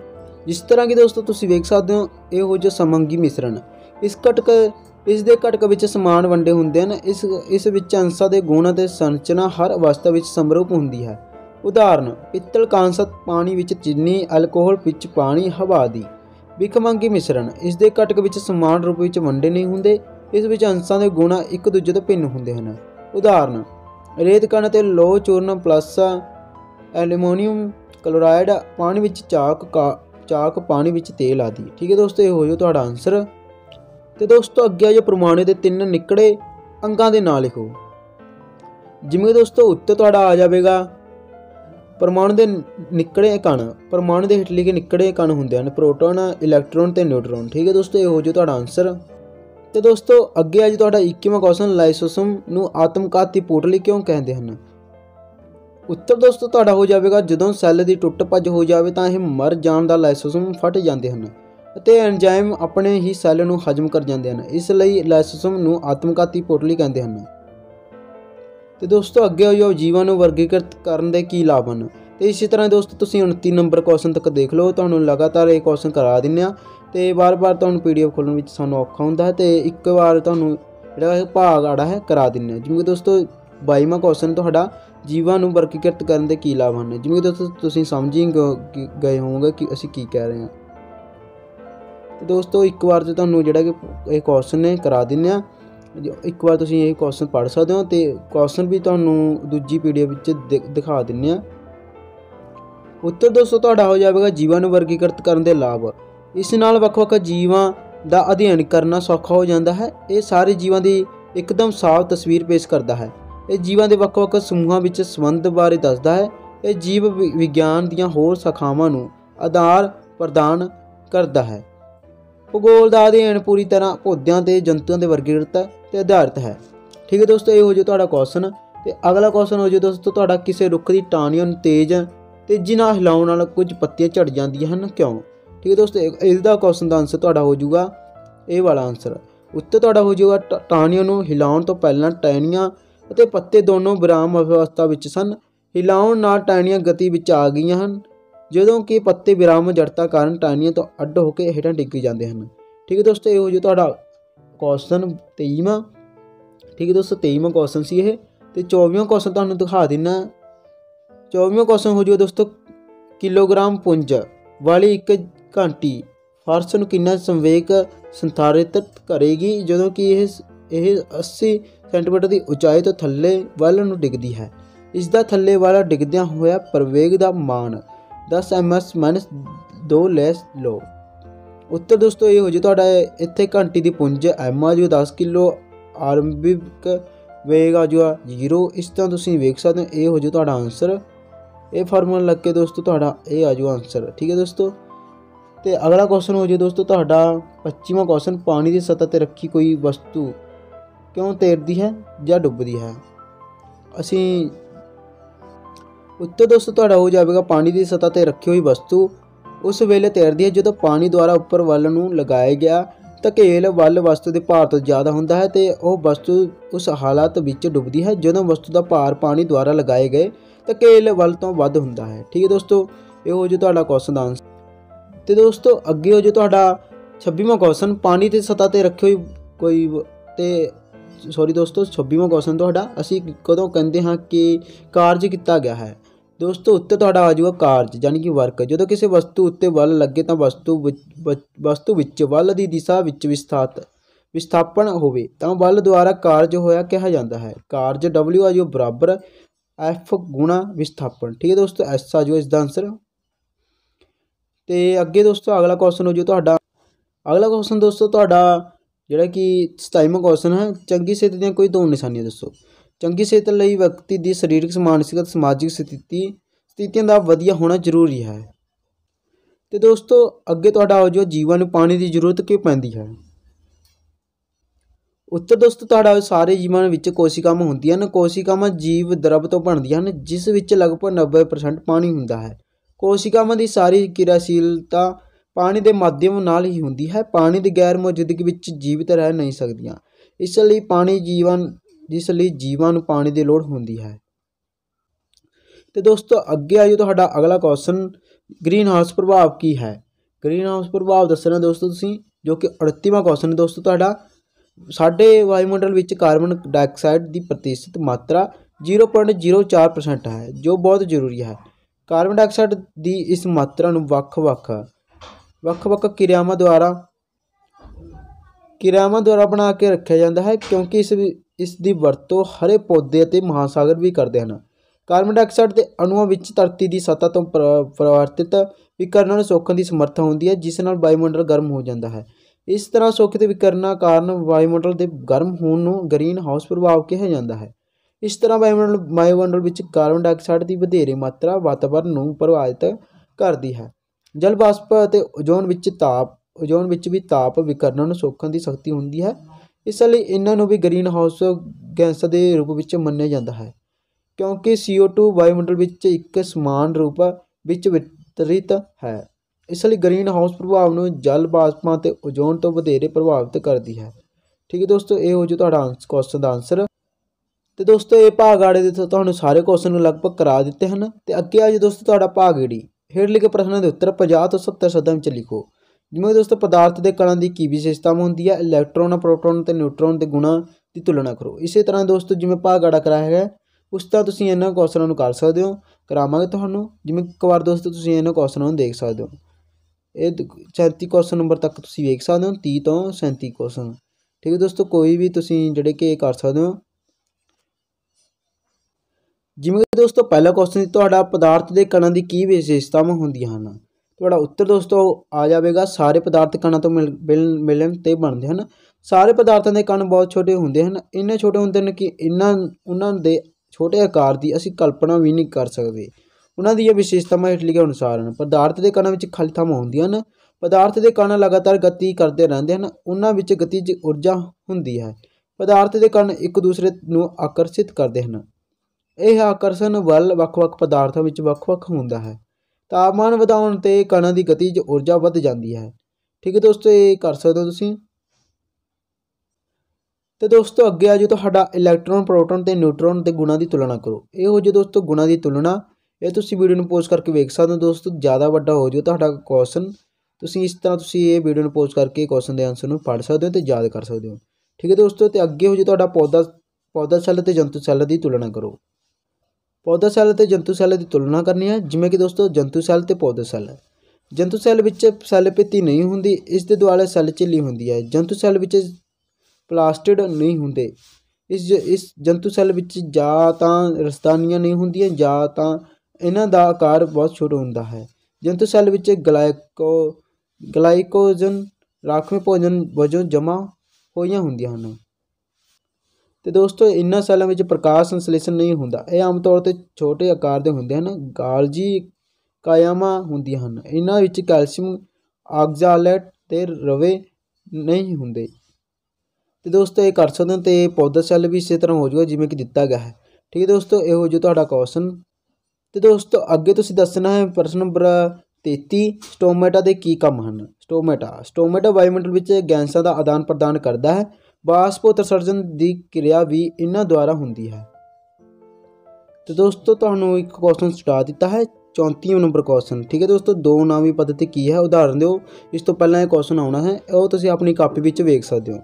ਜਿਸ ਤਰ੍ਹਾਂ ਕਿ ਦੋਸਤੋ ਤੁਸੀਂ ਵੇਖ ਸਕਦੇ ਹੋ, ਇਹ ਹੋ ਜੋ ਸਮੰਗੀ ਮਿਸ਼ਰਣ। ਇਸ ਘਟਕ ਇਸ ਦੇ ਘਟਕ ਵਿੱਚ ਸਮਾਨ ਵੰਡੇ ਹੁੰਦੇ ਹਨ। ਇਸ ਇਸ ਵਿੱਚ ਅੰਸ਼ਾਂ ਦੇ ਗੁਣ ਅਤੇ ਸੰਰਚਨਾ ਹਰ ਅਵਸਥਾ ਵਿੱਚ ਸਮਰੂਪ ਹੁੰਦੀ ਹੈ। ਉਦਾਹਰਨ, ਪਿੱਤਲ ਕਾਂਸਤ ਪਾਣੀ ਵਿੱਚ ਚੀਨੀ, ਅਲਕੋਹਲ ਵਿੱਚ ਪਾਣੀ, ਹਵਾ ਦੀ ਵਿਖਮੰਗੀ ਮਿਸ਼ਰਣ। ਇਸ ਦੇ ਘਟਕ ਵਿੱਚ ਸਮਾਨ ਰੂਪ ਵਿੱਚ ਵੰਡੇ ਨਹੀਂ ਹੁੰਦੇ। ਇਸ ਵਿੱਚ ਅੰਸ਼ਾਂ ਦੇ ਗੁਣ ਇੱਕ ਦੂਜੇ ਤੋਂ ਭਿੰਨ ਹੁੰਦੇ ਹਨ। ਉਦਾਹਰਨ ਰੇਤਕਣ ਅਤੇ ਲੋਹ ਚੂਰਨ ਪਲੱਸ, ਐਲੂਮੀਨੀਅਮ ਕਲੋਰਾਈਡ, ਪਾਣੀ ਵਿੱਚ ਚਾਕ ਚਾਕ ਪਾਣੀ ਵਿੱਚ ਤੇਲ ਆਦਿ। ਠੀਕ ਹੈ ਦੋਸਤੋ, ਇਹ ਹੋ ਜੋ ਤੁਹਾਡਾ ਆਨਸਰ ਤੇ ਦੋਸਤੋ ਅੱਗੇ ਜੋ ਪ੍ਰਮਾਣੂ ਦੇ ਤਿੰਨ ਨਿਕੜੇ ਅੰਗਾਂ ਦੇ ਨਾਂ ਲਿਖੋ। ਜਿਵੇਂ ਦੋਸਤੋ ਉੱਤੇ ਤੁਹਾਡਾ ਆ ਜਾਵੇਗਾ, ਪਰਮਾਣੂ ਦੇ ਨਿਕੜੇ ਕਣ, ਪਰਮਾਣੂ ਦੇ ਹੇਠ ਲਿਖੇ ਨਿਕੜੇ ਕਣ ਹੁੰਦੇ ਹਨ, ਪ੍ਰੋਟੋਨ, ਇਲੈਕਟ੍ਰੋਨ ਤੇ ਨਿਊਟਰੋਨ। ਠੀਕ ਹੈ ਦੋਸਤੋ, ਇਹ ਹੋ ਜੋ ਤੁਹਾਡਾ ਆਨਸਰ ਤੇ ਦੋਸਤੋ ਅੱਗੇ ਅੱਜ ਤੁਹਾਡਾ 21ਵਾਂ ਕੁਐਸਚਨ ਲਾਈਸੋਸੋਮ ਨੂੰ ਆਤਮਘਾਤੀ ਪੋਟਲੀ ਕਿਉਂ ਕਹਿੰਦੇ ਹਨ? ਉੱਤਰ ਦੋਸਤੋ ਤੁਹਾਡਾ ਹੋ ਜਾਵੇਗਾ, ਜਦੋਂ ਸੈੱਲ ਦੀ ਟੁੱਟ ਭੱਜ ਹੋ ਜਾਵੇ ਤਾਂ ਇਹ ਮਰ ਜਾਣ ਦਾ ਲਾਈਸੋਸੋਮ ਫਟ ਜਾਂਦੇ ਹਨ। ਅਤੇ ਐਂਜ਼ਾਈਮ ਆਪਣੇ ਹੀ ਸੈੱਲ ਨੂੰ ਹਜਮ ਕਰ ਜਾਂਦੇ ਹਨ, ਇਸ ਲਈ ਲਾਈਸੋਸੋਮ ਨੂੰ ਆਤਮਘਾਤੀ ਪੋਟਲੀ ਕਹਿੰਦੇ ਹਨ। ਤੇ ਦੋਸਤੋ, ਅੱਗੇ ਆਓ ਜੀਵਾਂ ਨੂੰ ਵਰਗੀਕ੍ਰਿਤ ਕਰਨ ਦੇ ਕੀ ਲਾਭ ਹਨ? ਤੇ ਇਸੇ ਤਰ੍ਹਾਂ ਦੋਸਤੋ, ਤੁਸੀਂ 29 ਨੰਬਰ ਕੁਐਸਚਨ ਤੱਕ ਦੇਖ ਲਓ, ਤੁਹਾਨੂੰ ਲਗਾਤਾਰ ਇਹ ਕੁਐਸਚਨ ਕਰਾ ਦਿੰਨੇ ਆ ਤੇ ਵਾਰ-ਵਾਰ ਤੁਹਾਨੂੰ ਪੀਡੀਐਫ ਖੋਲਣ ਵਿੱਚ ਸਾਨੂੰ ਔਖਾ ਹੁੰਦਾ ਹੈ, ਤੇ ਇੱਕ ਵਾਰ ਤੁਹਾਨੂੰ ਜਿਹੜਾ ਭਾਗ ਆੜਾ ਹੈ, ਕਰਾ ਦਿੰਨੇ ਆ ਜਿਵੇਂ ਕਿ ਦੋਸਤੋ 22ਵਾਂ ਕੁਐਸਚਨ ਤੁਹਾਡਾ ਜੀਵਾਂ ਨੂੰ ਵਰਗੀਕ੍ਰਿਤ ਕਰਨ ਦੇ ਕੀ ਲਾਭ ਹਨ? ਜਿਵੇਂ ਕਿ ਦੋਸਤੋ, ਤੁਸੀਂ ਸਮਝ ਹੀ ਗਏ ਹੋਵੋਗੇ ਕਿ ਅਸੀਂ ਕੀ ਕਹਿ ਰਹੇ ਹਾਂ। ਤੇ ਦੋਸਤੋ, ਇੱਕ ਵਾਰ ਤੇ ਤੁਹਾਨੂੰ ਜਿਹੜਾ ਕਿ ਇਹ ਕੁਐਸਚਨ ਨੇ ਕਰਾ ਦਿੰਨੇ ਆ ਇੱਕ ਵਾਰ ਤੁਸੀਂ ਇਹ ਕੁਐਸਚਨ ਪੜ੍ਹ ਸਕਦੇ ਹੋ ਤੇ ਕੁਐਸਚਨ ਵੀ ਤੁਹਾਨੂੰ ਦੂਜੀ ਪੀਡੀਐਫ ਵਿੱਚ ਦਿਖਾ ਦਿੰਨੇ ਆ ਉੱਤਰ ਦੋਸਤੋ, ਤੁਹਾਡਾ ਹੋ ਜਾਵੇਗਾ ਜੀਵਾਂ ਨੂੰ ਵਰਗੀਕ੍ਰਿਤ ਕਰਨ ਦੇ ਲਾਭ। ਇਸ ਨਾਲ ਵੱਖ-ਵੱਖ ਜੀਵਾਂ ਦਾ ਅਧਿਐਨ ਕਰਨਾ ਸੌਖਾ ਹੋ ਜਾਂਦਾ ਹੈ। ਇਹ ਸਾਰੇ ਜੀਵਾਂ ਦੀ ਇੱਕਦਮ ਸਾਫ਼ ਤਸਵੀਰ ਪੇਸ਼ ਕਰਦਾ ਹੈ। ਇਹ ਜੀਵਾਂ ਦੇ ਵੱਖ-ਵੱਖ ਸਮੂਹਾਂ ਵਿੱਚ ਸੰਬੰਧ ਬਾਰੇ ਦੱਸਦਾ ਹੈ। ਇਹ ਜੀਵ ਵਿਗਿਆਨ ਦੀਆਂ ਹੋਰ ਸ਼ਾਖਾਵਾਂ ਨੂੰ ਆਧਾਰ ਪ੍ਰਦਾਨ ਕਰਦਾ ਹੈ। ਭੂਗੋਲ ਦਾ ਅਧਿਐਨ ਪੂਰੀ ਤਰ੍ਹਾਂ ਪੌਦਿਆਂ ਤੇ ਜੰਤੂਆਂ ਦੇ ਵਰਗੀਕ੍ਰਿਤ ਤੇ ਆਧਾਰਿਤ ਹੈ। ਠੀਕ ਹੈ ਦੋਸਤੋ, ਇਹ ਹੋ ਜੋ ਤੁਹਾਡਾ ਕੁਐਸਚਨ ਤੇ ਅਗਲਾ ਕੁਐਸਚਨ ਹੋ ਜੋ ਦੋਸਤੋ ਤੁਹਾਡਾ ਕਿਸੇ ਰੁੱਖ ਦੀ ਟਾਹਣੀਆਂ ਨੂੰ ਤੇਜ਼ ਤੇਜ਼ੀ ਨਾਲ ਹਿਲਾਉਣ ਨਾਲ ਕੁਝ ਪੱਤੀਆਂ ਝੜ ਜਾਂਦੀਆਂ ਹਨ, ਕਿਉਂ? ਠੀਕ ਹੈ ਦੋਸਤੋ ਇਸ ਦਾ ਕੁਐਸਚਨ ਦਾ ਆਨਸਰ ਤੁਹਾਡਾ ਹੋ ਜਾਊਗਾ, ਇਹ ਵਾਲਾ ਆਨਸਰ ਉੱਤੇ ਤੁਹਾਡਾ ਹੋ ਜਾਊਗਾ ਟਾਹਣੀਆਂ ਨੂੰ ਹਿਲਾਉਣ ਤੋਂ ਪਹਿਲਾਂ ਟਹਿਣੀਆਂ ਅਤੇ ਪੱਤੇ ਦੋਨੋਂ ਵਿਰਾਮ ਅਵਸਥਾ ਵਿੱਚ ਸਨ। ਹਿਲਾਉਣ ਨਾਲ ਟਹਿਣੀਆਂ ਗਤੀ ਵਿੱਚ ਆ ਗਈਆਂ ਹਨ। ਜਦੋਂ ਕਿ ਪੱਤੇ ਵਿਰਾਮ ਜੜਤਾ ਕਾਰਨ ਟਹਿਣੀਆਂ ਤੋਂ ਅੱਡ ਹੋ ਕੇ ਹੇਠਾਂ ਡਿੱਗ ਜਾਂਦੇ ਹਨ। ਠੀਕ ਹੈ ਦੋਸਤੋ, ਇਹ ਹੋ ਜੋ ਤੁਹਾਡਾ ਕੁਐਸਚਨ 23ਵਾਂ ਠੀਕ ਹੈ ਦੋਸਤੋ 23ਵਾਂ ਕੁਐਸਚਨ ਸੀ ਇਹ। ਤੇ 24ਵਾਂ ਕੁਐਸਚਨ ਤੁਹਾਨੂੰ ਦਿਖਾ ਦਿੰਨਾ। 24ਵਾਂ ਕੁਐਸਚਨ ਹੋ ਜੋ ਦੋਸਤੋ, ਕਿਲੋਗ੍ਰਾਮ ਪੁੰਜ ਵਾਲੀ ਇੱਕ ਘੰਟੀ ਫਰਸ਼ ਨੂੰ ਕਿੰਨਾ ਸੰਵੇਗ ਸੰਥਾਰਿਤ ਕਰੇਗੀ? ਜਦੋਂ ਕਿ ਇਹ ਇਹ 80 ਸੈਂਟੀਮੀਟਰ ਦੀ ਉਚਾਈ ਤੋਂ ਥੱਲੇ ਵੱਲ ਨੂੰ ਡਿੱਗਦੀ ਹੈ। ਇਸ ਦਾ ਥੱਲੇ ਵਾਲਾ ਡਿੱਗਦਿਆਂ ਹੋਇਆ ਪ੍ਰਵੇਗ ਦਾ ਮਾਨ 10 ਮਾਈਨਸ 2 ਲੈਸ ਲੋ ਉੱਤਰ ਦੋਸਤੋ, ਇਹ ਹੋ ਜੀ ਤੁਹਾਡਾ ਇੱਥੇ ਘੰਟੀ ਦੀ ਪੁੰਜ ਐਮ ਆ ਜੋ 10 ਕਿਲੋ ਆਰੰਭਿਕ ਵੇਗ ਆ ਜੋ 0 ਇਸ ਤਰ੍ਹਾਂ ਤੁਸੀਂ ਵੇਖ ਸਕਦੇ ਹੋ, ਇਹ ਹੋ ਜੀ ਤੁਹਾਡਾ ਆਨਸਰ ਇਹ ਫਾਰਮੂਲਾ ਲੱਗ ਕੇ ਦੋਸਤੋ, ਤੁਹਾਡਾ ਇਹ ਆ ਜੋ ਆਨਸਰ ਠੀਕ ਹੈ ਦੋਸਤੋ? ਤੇ ਅਗਲਾ ਕੁਐਸਚਨ ਹੋ ਜੇ ਦੋਸਤੋ, ਤੁਹਾਡਾ 25ਵਾਂ ਕੁਐਸਚਨ ਪਾਣੀ ਦੀ ਸਤਹ ਤੇ ਰੱਖੀ ਕੋਈ ਵਸਤੂ ਕਿਉਂ ਤੈਰਦੀ ਹੈ ਜਾਂ ਡੁੱਬਦੀ ਹੈ? ਅਸੀਂ ਉੱਤੇ ਦੋਸਤੋ ਤੁਹਾਡਾ ਹੋ ਜਾਵੇਗਾ ਪਾਣੀ ਦੀ ਸਤਹ ਤੇ ਰੱਖੀ ਹੋਈ ਵਸਤੂ। ਉਸ ਵੇਲੇ ਤੈਰਦੀ ਹੈ, ਜਦੋਂ ਪਾਣੀ ਦੁਆਰਾ ਉੱਪਰ ਵੱਲ ਨੂੰ ਲਗਾਇਆ ਗਿਆ ਧਕੇਲ ਵੱਲ ਵਸਤੂ ਦੇ ਭਾਰ ਤੋਂ ਜ਼ਿਆਦਾ ਹੁੰਦਾ ਹੈ ਤੇ ਉਹ ਵਸਤੂ ਉਸ ਹਾਲਤ ਵਿੱਚ ਡੁੱਬਦੀ ਹੈ। ਜਦੋਂ ਵਸਤੂ ਦਾ ਭਾਰ ਪਾਣੀ ਦੁਆਰਾ ਲਗਾਏ ਗਏ ਧਕੇਲ ਵੱਲ ਤੋਂ ਵੱਧ ਹੁੰਦਾ ਹੈ। ਠੀਕ ਹੈ ਦੋਸਤੋ, ਇਹ ਹੋ ਜੋ ਤੁਹਾਡਾ ਕੁਐਸਚਨ ਦਾ ਆਨਸਰ ਤੇ ਦੋਸਤੋ, ਅੱਗੇ ਹੋ ਜੋ ਤੁਹਾਡਾ 26ਵਾਂ ਕੁਐਸਚਨ ਪਾਣੀ ਦੀ ਸਤਹ ਤੇ ਰੱਖੀ ਹੋਈ ਕੋਈ ਤੇ ਸੌਰੀ ਦੋਸਤੋ 26ਵਾਂ ਕੁਐਸਚਨ ਤੁਹਾਡਾ। ਅਸੀਂ ਕਦੋਂ ਕਹਿੰਦੇ ਹਾਂ ਕਿ ਕਾਰਜ ਕੀਤਾ ਗਿਆ ਹੈ? ਦੋਸਤੋ, ਉੱਤੇ ਤੁਹਾਡਾ ਆ ਜਾਊਗਾ ਕਾਰਜ ਯਾਨੀ ਕਿ ਵਰਕ ਜਦੋਂ ਕਿਸੇ ਵਸਤੂ ਉੱਤੇ ਵੱਲ ਲੱਗੇ ਤਾਂ ਵਸਤੂ ਵਸਤੂ ਵਿੱਚ, ਵੱਲ ਦੀ ਦਿਸ਼ਾ ਵਿੱਚ ਵਿਸਥਾਤ, ਵਿਸਥਾਪਨ ਹੋਵੇ, ਤਾਂ ਵੱਲ ਦੁਆਰਾ ਕਾਰਜ ਹੋਇਆ ਕਿਹਾ ਜਾਂਦਾ ਹੈ। ਕਾਰਜ W ਆ ਜੋ ਬਰਾਬਰ, F ਗੁਣਾ ਵਿਸਥਾਪਨ। ਠੀਕ ਹੈ ਦੋਸਤੋ ਐਸ ਆ ਜੋ ਇਸ ਦਾ ਆਨਸਰ ਤੇ ਅੱਗੇ ਦੋਸਤੋ, ਅਗਲਾ ਕੁਐਸਚਨ ਹੋ ਜੋ ਤੁਹਾਡਾ। ਅਗਲਾ ਕੁਐਸਚਨ ਦੋਸਤੋ, ਤੁਹਾਡਾ ਜਿਹੜਾ ਕਿ 27ਵਾਂ ਕੁਐਸਚਨ ਹੈ, ਚੰਗੀ ਸਿਹਤ ਦੀਆਂ ਕੋਈ ਦੋ ਨਿਸ਼ਾਨੀਆਂ ਦੱਸੋ। ਚੰਗੀ ਸਿਹਤ ਲਈ ਵਿਅਕਤੀ ਦੀ ਸਰੀਰਕ, ਮਾਨਸਿਕ ਅਤੇ ਸਮਾਜਿਕ ਸਥਿਤੀ, ਸਥਿਤੀਆਂ ਦਾ ਵਧੀਆ ਹੋਣਾ ਜ਼ਰੂਰੀ ਹੈ। ਤੇ ਦੋਸਤੋ, ਅੱਗੇ ਤੁਹਾਡਾ ਹੋ ਜੋ ਜੀਵਨ ਨੂੰ ਪਾਣੀ ਦੀ ਜ਼ਰੂਰਤ ਕਿਉਂ ਪੈਂਦੀ ਹੈ? ਉੱਤਰ ਦੋਸਤੋ, ਤੁਹਾਡਾ ਸਾਰੇ ਜੀਵਨ ਵਿੱਚ ਕੋਸ਼ਿਕਾਵਾਂ ਹੁੰਦੀਆਂ ਹਨ। ਕੋਸ਼ਿਕਾਵਾਂ ਜੀਵ ਦਰਬ ਤੋਂ ਬਣਦੀਆਂ ਹਨ, ਜਿਸ ਵਿੱਚ ਲਗਭਗ 90% ਪਾਣੀ ਹੁੰਦਾ ਹੈ। ਕੋਸ਼ਿਕਾਵਾਂ ਦੀ ਸਾਰੀ ਕਿਰਿਆਸ਼ੀਲਤਾ ਪਾਣੀ ਦੇ ਮਾਧਿਅਮ ਨਾਲ ਹੀ ਹੁੰਦੀ ਹੈ। ਪਾਣੀ ਦੀ ਗੈਰ ਮੌਜੂਦਗੀ ਵਿੱਚ ਜੀਵਤ ਰਹਿ ਨਹੀਂ ਸਕਦੀਆਂ। ਇਸ ਲਈ ਪਾਣੀ ਜੀਵਨ ਜਿਸ ਲਈ ਜੀਵਾਂ ਨੂੰ ਪਾਣੀ ਦੀ ਲੋੜ ਹੁੰਦੀ ਹੈ। ਤੇ ਦੋਸਤੋ, ਅੱਗੇ ਆਇਓ ਤੁਹਾਡਾ ਅਗਲਾ ਕੁਐਸਚਨ ਗ੍ਰੀਨ ਹਾਊਸ ਪ੍ਰਭਾਵ ਕੀ ਹੈ? ਗ੍ਰੀਨ ਹਾਊਸ ਪ੍ਰਭਾਵ ਦੱਸਣਾ ਦੋਸਤੋ ਤੁਸੀਂ, ਜੋ ਕਿ 38ਵਾਂ ਕੁਐਸਚਨ ਦੋਸਤੋ ਤੁਹਾਡਾ। ਸਾਡੇ ਵਾਯੂਮੰਡਲ ਵਿੱਚ ਕਾਰਬਨ ਡਾਈਆਕਸਾਈਡ ਦੀ ਪ੍ਰਤੀਸ਼ਤ ਮਾਤਰਾ 0.04% ਹੈ, ਜੋ ਬਹੁਤ ਜ਼ਰੂਰੀ ਹੈ। ਕਾਰਬਨ ਡਾਈਆਕਸਾਈਡ ਦੀ ਇਸ ਮਾਤਰਾ ਨੂੰ ਵੱਖ-ਵੱਖ ਵੱਖ-ਵੱਖ ਕਿਰਿਆਵਾਂ ਦੁਆਰਾ ਕਿਰਿਆਵਾਂ ਦੁਆਰਾ ਬਣਾ ਕੇ ਰੱਖਿਆ ਜਾਂਦਾ ਹੈ, ਕਿਉਂਕਿ ਇਸ ਇਸ ਦੀ ਵਰਤੋਂ ਹਰੇ ਪੌਦੇ ਅਤੇ ਮਹਾਸਾਗਰ ਵੀ ਕਰਦੇ ਹਨ। ਕਾਰਬਨ ਡਾਈਆਕਸਾਈਡ ਦੇ ਅਣੂਆਂ ਵਿੱਚ ਧਰਤੀ ਦੀ ਸਤ੍ਹਾ ਤੋਂ ਪਰਿਵਰਤਿਤ ਵਿਕਰਨਾਂ ਨੂੰ ਸੋਖਣ ਦੀ ਸਮਰੱਥਾ ਹੁੰਦੀ ਹੈ, ਜਿਸ ਨਾਲ ਵਾਯੂਮੰਡਲ ਗਰਮ ਹੋ ਜਾਂਦਾ ਹੈ। ਇਸ ਤਰ੍ਹਾਂ ਸੋਖਿਤ ਵਿਕਰਨਾਂ ਕਾਰਨ ਵਾਯੂਮੰਡਲ ਦੇ ਗਰਮ ਹੋਣ ਨੂੰ ਗ੍ਰੀਨ ਹਾਊਸ ਪ੍ਰਭਾਵ ਕਿਹਾ ਜਾਂਦਾ ਹੈ। ਇਸ ਤਰ੍ਹਾਂ ਵਾਯੂਮੰਡਲ ਵਾਯੂਮੰਡਲ ਵਿੱਚ ਕਾਰਬਨ ਡਾਈਆਕਸਾਈਡ ਦੀ ਵਧੇਰੇ ਮਾਤਰਾ ਵਾਤਾਵਰਣ ਨੂੰ ਪ੍ਰਭਾਵਿਤ ਕਰਦੀ ਹੈ। ਜਲ ਵਾਸਪ ਅਤੇ ਓਜ਼ੋਨ ਵਿੱਚ ਤਾਪ ਓਜ਼ੋਨ ਵਿੱਚ ਵੀ ਤਾਪ ਵਿਕਰਨਾਂ ਨੂੰ ਸੋਖਣ ਦੀ ਸ਼ਕਤੀ ਹੁੰਦੀ ਹੈ। ਇਸ ਲਈ ਇਹਨਾਂ ਨੂੰ ਵੀ ਗ੍ਰੀਨ ਹਾਊਸ ਗੈਸ ਦੇ ਰੂਪ ਵਿੱਚ ਮੰਨਿਆ ਜਾਂਦਾ ਹੈ, ਕਿਉਂਕਿ CO2 ਵਾਯੂਮੰਡਲ ਵਿੱਚ ਇੱਕ ਸਮਾਨ ਰੂਪ ਵਿੱਚ ਵਿਤਰਿਤ ਹੈ। ਇਸ ਲਈ ਗ੍ਰੀਨ ਹਾਊਸ ਪ੍ਰਭਾਵ ਨੂੰ ਜਲ ਬਾਸ਼ਪਾਂ ਤੇ ਓਜ਼ੋਨ ਤੋਂ ਵਧੇਰੇ ਪ੍ਰਭਾਵਿਤ ਕਰਦੀ ਹੈ। ਠੀਕ ਹੈ ਦੋਸਤੋ, ਇਹ ਹੋ ਜੋ ਤੁਹਾਡਾ ਕੁਐਸਚਨ ਦਾ ਆਨਸਰ ਤੇ ਦੋਸਤੋ, ਇਹ ਭਾਗ ਆੜੇ ਦੇ ਤੁਹਾਨੂੰ ਸਾਰੇ ਕੁਐਸਚਨ ਨੂੰ ਲਗਭਗ ਕਰਾ ਦਿੱਤੇ ਹਨ। ਤੇ ਅੱਗੇ ਆ ਜੀ ਦੋਸਤੋ ਤੁਹਾਡਾ ਭਾਗ ਏਡੀ ਹੇਠ ਲਿਖੇ ਪ੍ਰਸ਼ਨਾਂ ਦੇ ਉੱਤਰ 50 ਤੋਂ 70 ਸ਼ਬਦਾਂ ਵਿੱਚ ਲਿਖੋ। ਜਿਵੇਂ ਦੋਸਤੋ, ਪਦਾਰਥ ਦੇ ਕਣਾਂ ਦੀ ਕੀ ਵਿਸ਼ੇਸ਼ਤਾਵਾਂ ਹੁੰਦੀ ਹੈ ਇਲੈਕਟ੍ਰੋਨ ਪ੍ਰੋਟੋਨ ਤੇ ਨਿਊਟਰੋਨ ਦੇ ਗੁਣਾ ਦੀ ਤੁਲਨਾ ਕਰੋ। ਇਸੇ ਤਰ੍ਹਾਂ ਦੋਸਤੋ, ਜਿਵੇਂ ਭਾਗਾੜਾ ਕਰਾਇਆ ਹੈ ਉਸ ਤਰ੍ਹਾਂ ਤੁਸੀਂ ਇਹਨਾਂ ਕੁਐਸਚਨਾਂ ਨੂੰ ਕਰ ਸਕਦੇ ਹੋ। ਕਰਾਵਾਂਗੇ ਤੁਹਾਨੂੰ। ਜਿਵੇਂ ਇੱਕ ਵਾਰ ਦੋਸਤੋ, ਤੁਸੀਂ ਇਹਨਾਂ ਕੁਐਸਚਨਾਂ ਨੂੰ ਦੇਖ ਸਕਦੇ ਹੋ। ਇਹ 37 ਕੁਐਸਚਨ ਨੰਬਰ ਤੱਕ ਤੁਸੀਂ ਵੇਖ ਸਕਦੇ ਹੋ 30 ਤੋਂ 37 ਕੁਐਸਚਨ ਠੀਕ ਹੈ ਦੋਸਤੋ, ਕੋਈ ਵੀ ਤੁਸੀਂ ਜਿਹੜੇ ਕਿ ਕਰ ਸਕਦੇ ਹੋ। ਜਿਵੇਂ ਕਿ ਦੋਸਤੋ, ਪਹਿਲਾ ਕੁਐਸਚਨ ਤੁਹਾਡਾ ਪਦਾਰਥ ਦੇ ਕਣਾਂ ਦੀ ਕੀ ਵਿਸ਼ੇਸ਼ਤਾਵਾਂ ਹੁੰਦੀਆਂ ਹਨ? ਤੁਹਾਡਾ ਉੱਤਰ ਦੋਸਤੋ ਆ ਜਾਵੇਗਾ। ਸਾਰੇ ਪਦਾਰਥ ਕਣਾਂ ਤੋਂ ਮਿਲਣ ਤੇ ਬਣਦੇ ਹਨ। ਸਾਰੇ ਪਦਾਰਥਾਂ ਦੇ ਕਣ ਬਹੁਤ ਛੋਟੇ ਹੁੰਦੇ ਹਨ। ਇੰਨੇ ਛੋਟੇ ਹੁੰਦੇ ਨੇ ਕਿ ਇਹਨਾਂ, ਉਹਨਾਂ ਦੇ ਛੋਟੇ ਆਕਾਰ ਦੀ ਅਸੀਂ ਕਲਪਨਾ ਵੀ ਨਹੀਂ ਕਰ ਸਕਦੇ। ਉਹਨਾਂ ਦੀਆਂ ਵਿਸ਼ੇਸ਼ਤਾਵਾਂ ਹੇਠ ਲਿਖੇ ਅਨੁਸਾਰ ਹਨ। ਪਦਾਰਥ ਦੇ ਕਣਾਂ ਵਿੱਚ ਖਾਲੀ ਥਾਵਾਂ ਹੁੰਦੀਆਂ ਹਨ। ਪਦਾਰਥ ਦੇ ਕਣ ਲਗਾਤਾਰ ਗਤੀ ਕਰਦੇ ਰਹਿੰਦੇ ਹਨ। ਉਹਨਾਂ ਵਿੱਚ ਗਤੀਜ ਊਰਜਾ ਹੁੰਦੀ ਹੈ। ਪਦਾਰਥ ਦੇ ਕਣ ਇੱਕ ਦੂਸਰੇ ਨੂੰ ਆਕਰਸ਼ਿਤ ਕਰਦੇ ਹਨ। ਇਹ ਆਕਰਸ਼ਣ ਬਲ ਵੱਖ-ਵੱਖ ਪਦਾਰਥਾਂ ਵਿੱਚ ਵੱਖ-ਵੱਖ ਹੁੰਦਾ ਹੈ। ਤਾਪਮਾਨ ਵਧਾਉਣ ਤੇ ਕਣਾਂ ਦੀ ਗਤੀ 'ਚ ਊਰਜਾ ਵੱਧ ਜਾਂਦੀ ਹੈ। ਠੀਕ ਹੈ ਦੋਸਤੋ, ਇਹ ਕਰ ਸਕਦੇ ਹੋ ਤੁਸੀਂ? ਤੇ ਦੋਸਤੋ, ਅੱਗੇ ਆ ਜੋ ਤੁਹਾਡਾ ਇਲੈਕਟ੍ਰੋਨ ਪ੍ਰੋਟੋਨ ਤੇ ਨਿਊਟਰੋਨ ਦੇ ਗੁਣਾਂ ਦੀ ਤੁਲਨਾ ਕਰੋ। ਇਹ ਹੋ ਜੇ ਦੋਸਤੋ ਗੁਣਾਂ ਦੀ ਤੁਲਨਾ। ਇਹ ਤੁਸੀਂ ਵੀਡੀਓ ਨੂੰ ਪੋਜ਼ ਕਰਕੇ ਵੇਖ ਸਕਦੇ ਹੋ ਦੋਸਤੋ, ਜ਼ਿਆਦਾ ਵੱਡਾ ਹੋ ਜਾਓ ਤੁਹਾਡਾ ਕੁਐਸਚਨ ਤੁਸੀਂ ਇਸ ਤਰ੍ਹਾਂ ਤੁਸੀਂ ਇਹ ਵੀਡੀਓ ਨੂੰ ਪੋਸਟ ਕਰਕੇ ਕੁਐਸਚਨ ਦੇ ਆਨਸਰ ਨੂੰ ਪੜ੍ਹ ਸਕਦੇ ਹੋ ਤੇ ਯਾਦ ਕਰ ਸਕਦੇ ਹੋ। ਠੀਕ ਹੈ ਦੋਸਤੋ, ਤੇ ਅੱਗੇ ਹੋ ਜੇ ਤੁਹਾਡਾ ਪੌਦਾ ਪੌਦਾ ਸੈੱਲ ਤੇ ਜੰਤੂ ਸੈੱਲ ਦੀ ਤੁਲਨਾ ਕਰੋ। ਪੌਦਾ ਸੈੱਲ ਅਤੇ ਜੰਤੂ ਸੈੱਲ ਦੀ ਤੁਲਨਾ ਕਰਨੀ ਹੈ। ਜਿਵੇਂ ਕਿ ਦੋਸਤੋ, ਜੰਤੂ ਸੈੱਲ ਤੇ ਪੌਦਾ ਸੈੱਲ। ਜੰਤੂ ਸੈੱਲ ਵਿੱਚ ਸੈੱਲ ਭਿੱਤੀ ਨਹੀਂ ਹੁੰਦੀ, ਇਸ ਦੇ ਦੁਆਲੇ ਸੈੱਲ ਝਿੱਲੀ ਹੁੰਦੀ ਹੈ। ਜੰਤੂ ਸੈੱਲ ਵਿੱਚ ਪਲਾਸਟਿਡ ਨਹੀਂ ਹੁੰਦੇ। ਇਸ ਇਸ ਜੰਤੂ ਸੈੱਲ ਵਿੱਚ ਜਾਂ ਤਾਂ ਰਸਤਾਨੀਆਂ ਨਹੀਂ ਹੁੰਦੀਆਂ, ਜਾਂ ਤਾਂ ਇਹਨਾਂ ਦਾ ਆਕਾਰ ਬਹੁਤ ਛੋਟਾ ਹੁੰਦਾ ਹੈ। ਜੰਤੂ ਸੈੱਲ ਵਿੱਚ ਗਲਾਈਕੋ ਗਲਾਈਕੋਜਨ, ਰਾਖਵੇਂ ਭੋਜਨ ਵਜੋਂ ਜਮ੍ਹਾਂ ਹੋਈਆਂ ਹੁੰਦੀਆਂ ਹਨ। ਤੇ ਦੋਸਤੋ ਇਨ੍ਹਾਂ ਸੈੱਲਾਂ ਵਿੱਚ ਪ੍ਰਕਾਸ਼ ਸੰਸਲੇਸ਼ਣ ਨਹੀਂ ਹੁੰਦਾ। ਇਹ ਆਮ ਤੌਰ ਤੇ ਛੋਟੇ ਆਕਾਰ ਦੇ ਹੁੰਦੇ ਹਨ, ਗਾਲਜੀ ਕਾਇਮਾ ਹੁੰਦੀਆਂ ਹਨ। ਇਹਨਾਂ ਵਿੱਚ ਕੈਲਸ਼ੀਅਮ, ਆਕਜ਼ਾਲੇਟ ਤੇ ਰਵੇ ਨਹੀਂ ਹੁੰਦੇ। ਤੇ ਦੋਸਤੋ, ਇਹ ਕਰ ਸਕਦੇ ਤੇ ਪੌਦਾ ਸੈੱਲ ਵੀ ਇਸੇ ਤਰ੍ਹਾਂ ਹੋ ਜਾਊਗਾ ਜਿਵੇਂ ਕਿ ਦਿੱਤਾ ਗਿਆ ਹੈ। ਠੀਕ ਹੈ ਦੋਸਤੋ, ਇਹ ਹੋ ਜੋ ਤੁਹਾਡਾ ਕੁਐਸਚਨ ਤੇ ਦੋਸਤੋ, ਅੱਗੇ ਤੁਸੀਂ ਦੱਸਣਾ ਹੈ ਪ੍ਰਸ਼ਨ ਨੰਬਰ 33 ਸਟੋਮੇਟਾ ਦੇ ਕੀ ਕੰਮ ਹਨ? ਸਟੋਮੇਟਾ। ਸਟੋਮੇਟਾ ਵਾਯੂਮੰਡਲ ਵਿੱਚ ਗੈਸਾਂ ਦਾ ਆਦਾਨ ਪ੍ਰਦਾਨ ਕਰਦਾ ਹੈ। ਬਾਸਪ ਉਤਸਰਜਨ ਦੀ ਕਿਰਿਆ ਵੀ ਇਹਨਾਂ ਦੁਆਰਾ ਹੁੰਦੀ ਹੈ। ਤੇ ਦੋਸਤੋ, ਤੁਹਾਨੂੰ ਇੱਕ ਕੁਐਸਚਨ ਸਟਾਰ ਦਿੱਤਾ ਹੈ 34 ਨੰਬਰ ਕੁਐਸਚਨ ਠੀਕ ਹੈ ਦੋਸਤੋ, ਦੋ ਨਾਮੀ ਪੱਧਤੀ ਕੀ ਹੈ? ਉਦਾਹਰਨ ਦਿਓ। ਇਸ ਤੋਂ ਪਹਿਲਾਂ ਇਹ ਕੁਐਸਚਨ ਆਉਣਾ ਹੈ। ਉਹ ਤੁਸੀਂ ਆਪਣੀ ਕਾਪੀ ਵਿੱਚ ਵੇਖ ਸਕਦੇ ਹੋ।